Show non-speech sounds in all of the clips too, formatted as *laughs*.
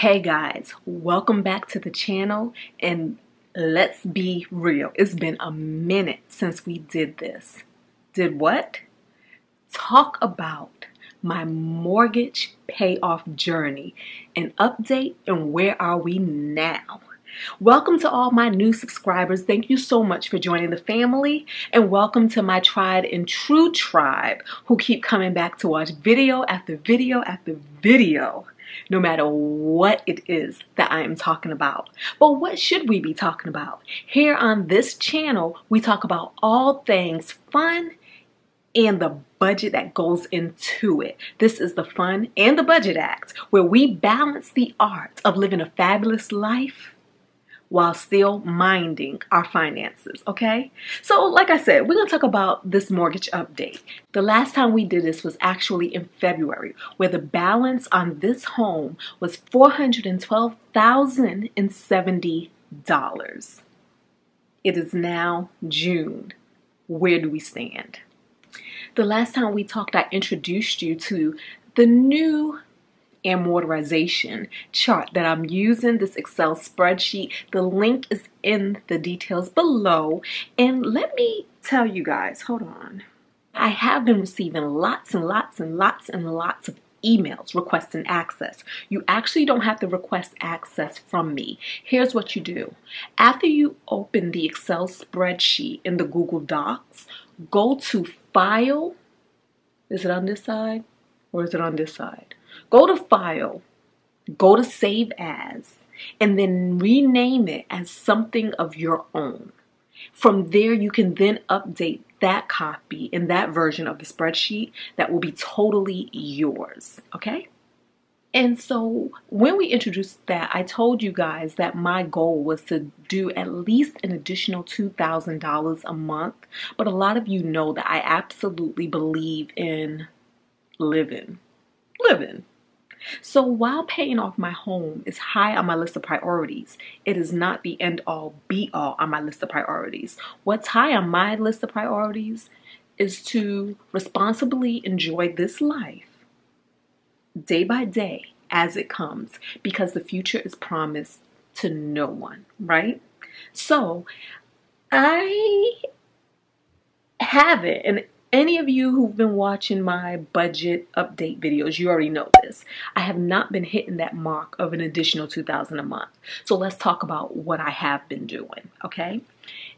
Hey guys, welcome back to the channel and let's be real. It's been a minute since we did this. Did what? Talk about my mortgage payoff journey, an update and where are we now? Welcome to all my new subscribers. Thank you so much for joining the family and welcome to my tried and true tribe who keep coming back to watch video after video after video no matter what it is that I am talking about. But what should we be talking about? Here on this channel, we talk about all things fun and the budget that goes into it. This is the Fun and the Budget Act, where we balance the art of living a fabulous life while still minding our finances, okay? So, like I said, we're gonna talk about this mortgage update. The last time we did this was actually in February, where the balance on this home was $412,070. It is now June. Where do we stand? The last time we talked, I introduced you to the new amortization chart that I'm using, this Excel spreadsheet. The link is in the details below. And let me tell you guys, hold on. I have been receiving lots and lots and lots and lots of emails requesting access. You actually don't have to request access from me. Here's what you do. After you open the Excel spreadsheet in the Google Docs, go to File. Is it on this side or is it on this side? Go to File, go to Save As, and then rename it as something of your own. From there, you can then update that copy in that version of the spreadsheet that will be totally yours. Okay? And so when we introduced that, I told you guys that my goal was to do at least an additional $2,000 a month. But a lot of you know that I absolutely believe in living. Living. So while paying off my home is high on my list of priorities, it is not the end all be all on my list of priorities. What's high on my list of priorities is to responsibly enjoy this life day by day as it comes because the future is promised to no one, right? So I have it and any of you who've been watching my budget update videos, you already know this. I have not been hitting that mark of an additional 2000 a month. So let's talk about what I have been doing, okay?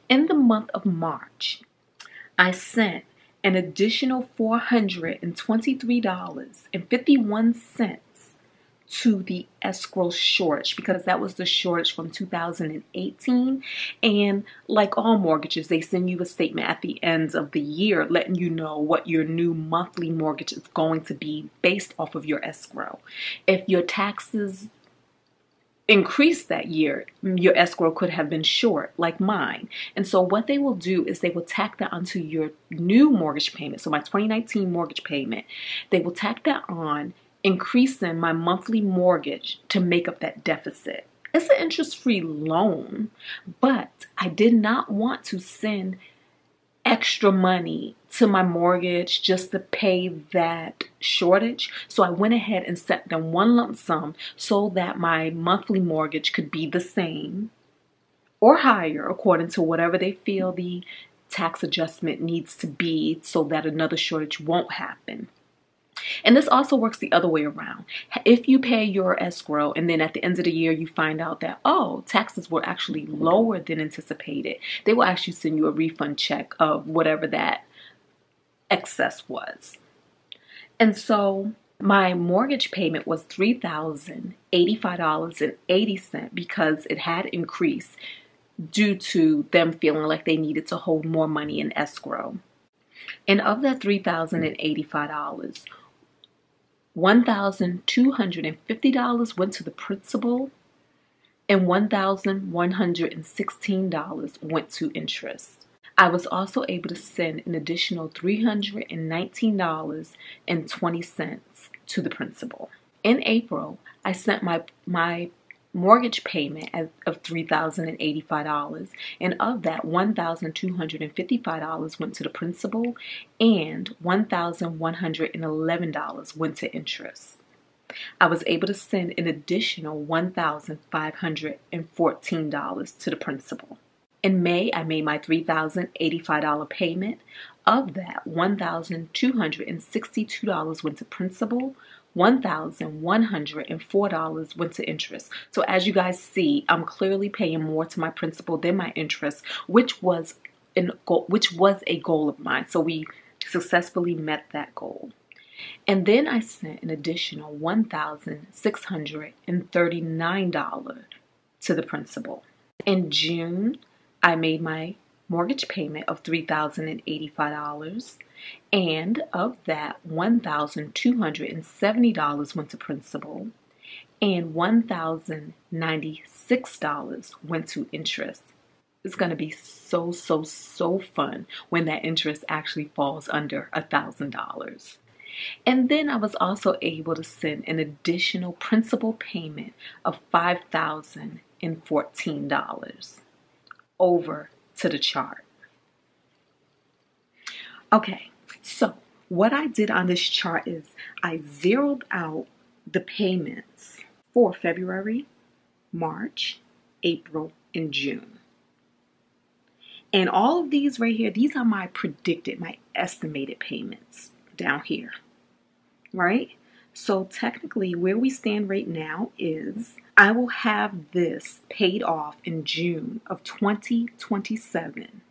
In the month of March, I sent an additional $423.51 to the escrow shortage because that was the shortage from 2018. And like all mortgages, they send you a statement at the end of the year letting you know what your new monthly mortgage is going to be based off of your escrow. If your taxes increase that year, your escrow could have been short, like mine. And so, what they will do is they will tack that onto your new mortgage payment. So, my 2019 mortgage payment, they will tack that on increasing my monthly mortgage to make up that deficit. It's an interest free loan, but I did not want to send extra money to my mortgage just to pay that shortage. So I went ahead and set them one lump sum so that my monthly mortgage could be the same or higher according to whatever they feel the tax adjustment needs to be so that another shortage won't happen. And this also works the other way around. If you pay your escrow and then at the end of the year you find out that, oh, taxes were actually lower than anticipated, they will actually send you a refund check of whatever that excess was. And so my mortgage payment was $3,085.80 because it had increased due to them feeling like they needed to hold more money in escrow. And of that $3,085, $1,250 went to the principal and $1,116 went to interest. I was also able to send an additional $319.20 to the principal. In April, I sent my my mortgage payment of $3,085 and of that $1,255 went to the principal and $1,111 went to interest. I was able to send an additional $1,514 to the principal. In May, I made my $3,085 payment. Of that, $1,262 went to principal, $1,104 went to interest. So as you guys see, I'm clearly paying more to my principal than my interest, which was an goal, which was a goal of mine. So we successfully met that goal. And then I sent an additional $1,639 to the principal. In June, I made my mortgage payment of $3,085 and of that $1,270 went to principal and $1,096 went to interest. It's going to be so, so, so fun when that interest actually falls under a $1,000. And then I was also able to send an additional principal payment of $5,014 over to the chart. Okay, so what I did on this chart is I zeroed out the payments for February, March, April, and June. And all of these right here, these are my predicted, my estimated payments down here, right? So technically where we stand right now is I will have this paid off in June of 2027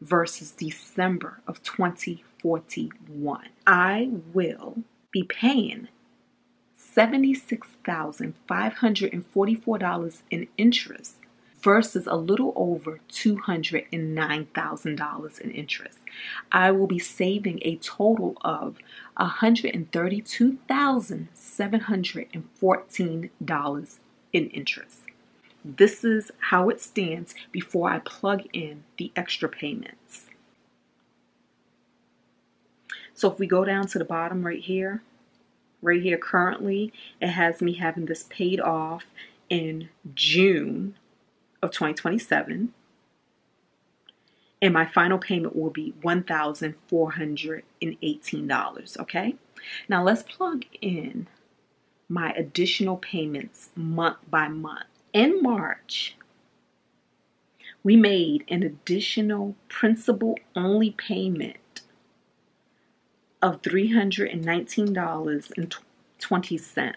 versus December of 2041. I will be paying $76,544 in interest versus a little over $209,000 in interest. I will be saving a total of $132,714 in interest. This is how it stands before I plug in the extra payments. So if we go down to the bottom right here, right here currently, it has me having this paid off in June of 2027. And my final payment will be $1,418, okay? Now let's plug in my additional payments month by month. In March, we made an additional principal only payment of $319.20.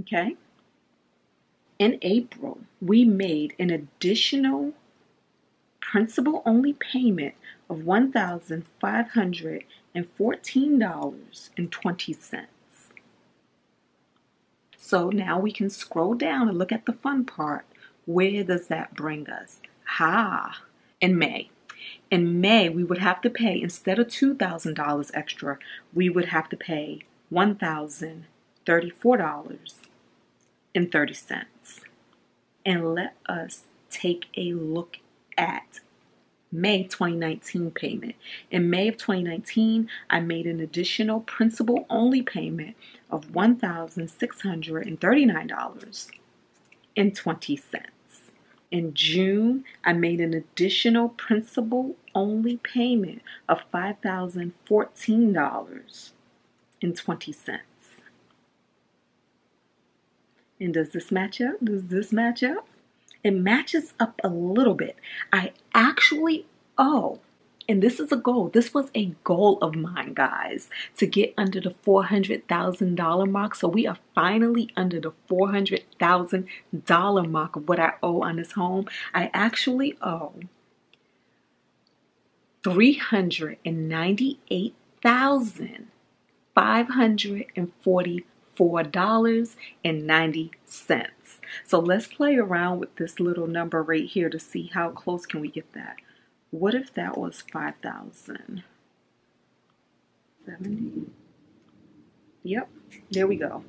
Okay? In April, we made an additional principal only payment of $1,514.20. So now we can scroll down and look at the fun part. Where does that bring us? Ha! In May. In May, we would have to pay, instead of $2,000 extra, we would have to pay $1,034.30. And let us take a look at May 2019 payment. In May of 2019, I made an additional principal only payment of $1,639.20. In June, I made an additional principal only payment of $5,014.20. And does this match up? Does this match up? it matches up a little bit. I actually owe, and this is a goal, this was a goal of mine, guys, to get under the $400,000 mark. So we are finally under the $400,000 mark of what I owe on this home. I actually owe $398,544.90. So let's play around with this little number right here to see how close can we get that. What if that was 5,000? 70? Yep, there we go.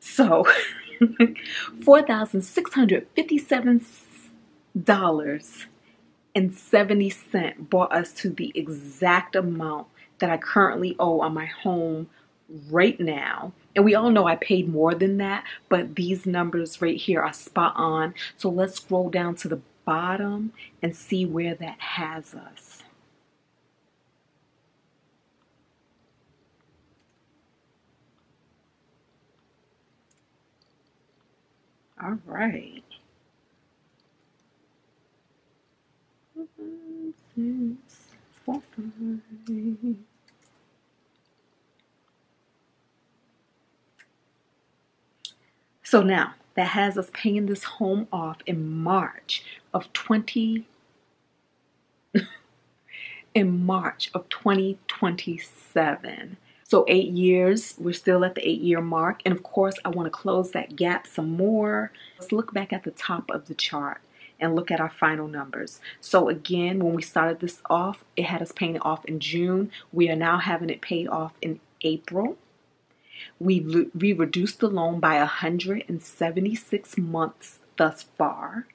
So *laughs* $4,657.70 brought us to the exact amount that I currently owe on my home right now. And we all know I paid more than that, but these numbers right here are spot on. So let's scroll down to the bottom and see where that has us. All right. One, six, four, five. So now that has us paying this home off in March of 20 *laughs* in March of 2027. So eight years, we're still at the eight year mark. And of course, I want to close that gap some more. Let's look back at the top of the chart and look at our final numbers. So again, when we started this off, it had us paying it off in June. We are now having it paid off in April. We, we reduced the loan by 176 months thus far.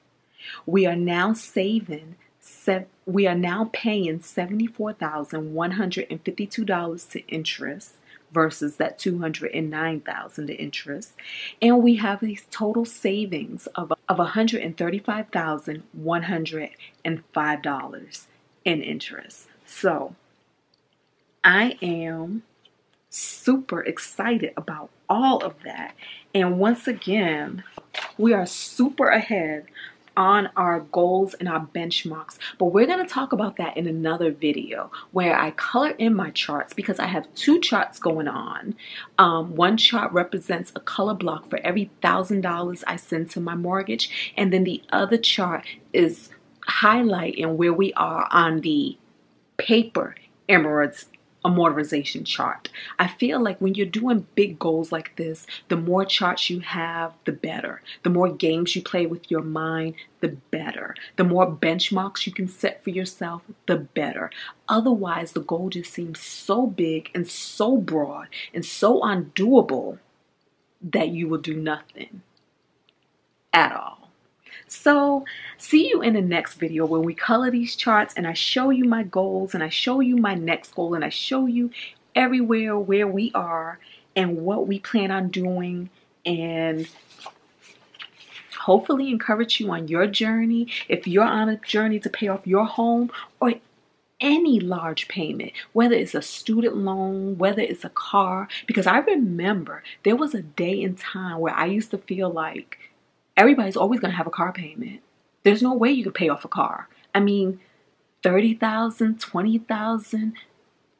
We are now saving we are now paying $74,152 to interest versus that 209,000 to interest and we have a total savings of of $135,105 in interest. So, I am super excited about all of that. And once again, we are super ahead on our goals and our benchmarks. But we're going to talk about that in another video where I color in my charts because I have two charts going on. Um, one chart represents a color block for every thousand dollars I send to my mortgage, and then the other chart is highlighting where we are on the paper Emerald's amortization chart. I feel like when you're doing big goals like this, the more charts you have, the better. The more games you play with your mind, the better. The more benchmarks you can set for yourself, the better. Otherwise, the goal just seems so big and so broad and so undoable that you will do nothing at all. So see you in the next video when we color these charts and I show you my goals and I show you my next goal and I show you everywhere where we are and what we plan on doing and hopefully encourage you on your journey. If you're on a journey to pay off your home or any large payment, whether it's a student loan, whether it's a car, because I remember there was a day in time where I used to feel like everybody's always going to have a car payment. There's no way you could pay off a car. I mean, 30,000, 20,000,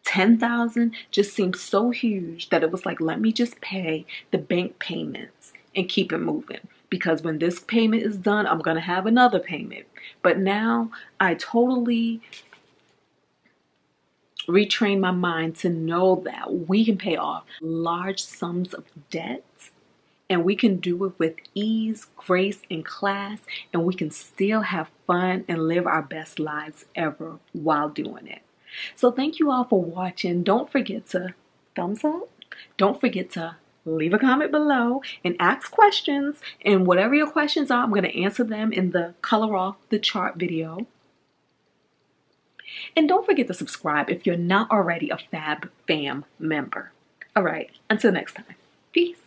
10,000 just seemed so huge that it was like, let me just pay the bank payments and keep it moving. Because when this payment is done, I'm going to have another payment. But now I totally retrain my mind to know that we can pay off large sums of debt and we can do it with ease, grace, and class, and we can still have fun and live our best lives ever while doing it. So, thank you all for watching. Don't forget to thumbs up. Don't forget to leave a comment below and ask questions. And whatever your questions are, I'm going to answer them in the color off the chart video. And don't forget to subscribe if you're not already a Fab Fam member. All right, until next time. Peace.